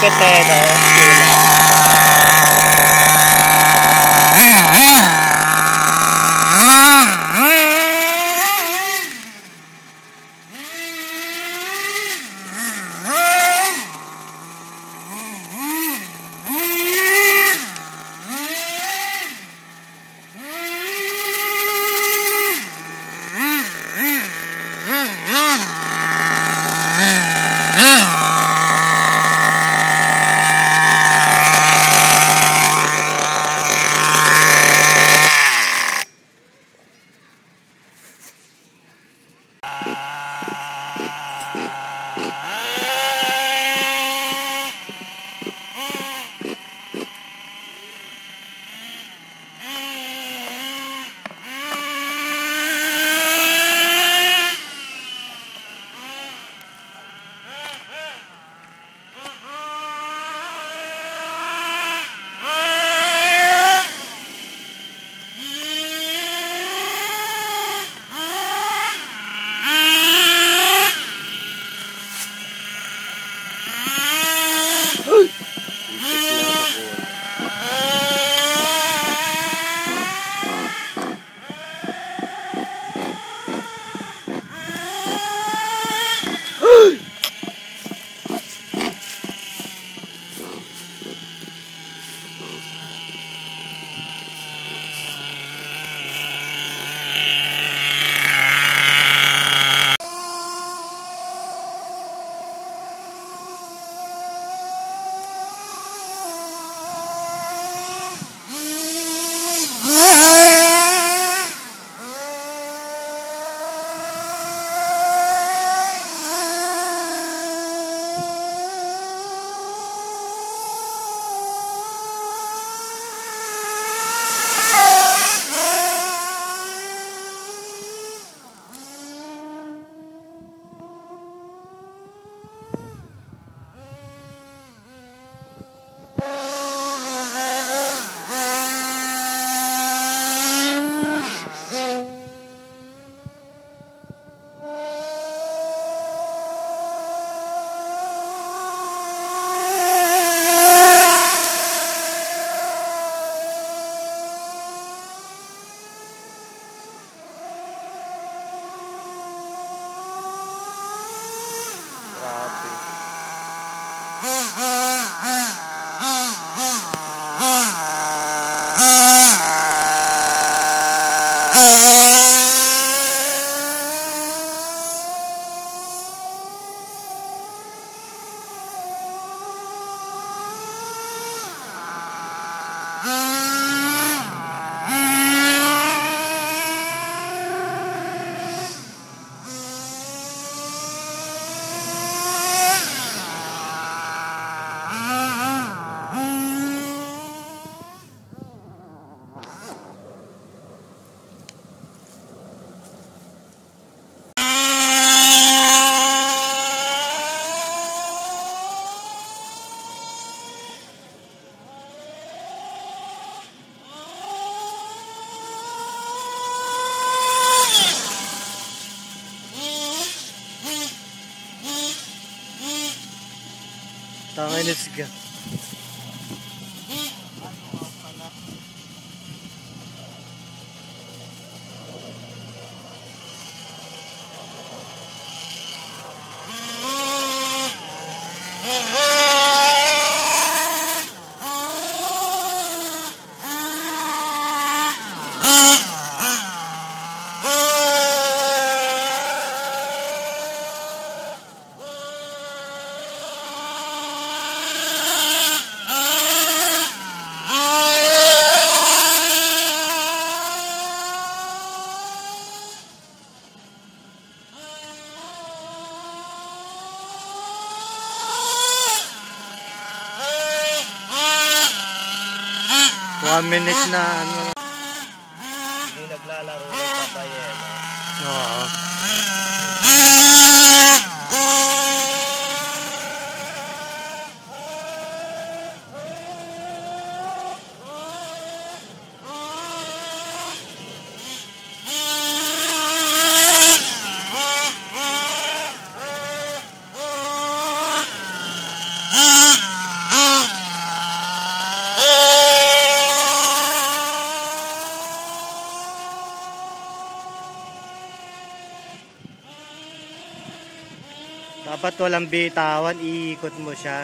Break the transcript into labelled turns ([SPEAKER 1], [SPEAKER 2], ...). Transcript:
[SPEAKER 1] 个带ไ Tanginis ka. One minute na ano.
[SPEAKER 2] Hindi naglalaro ng patay no?
[SPEAKER 1] Oo. Dapat walang bitawan, iikot mo siya.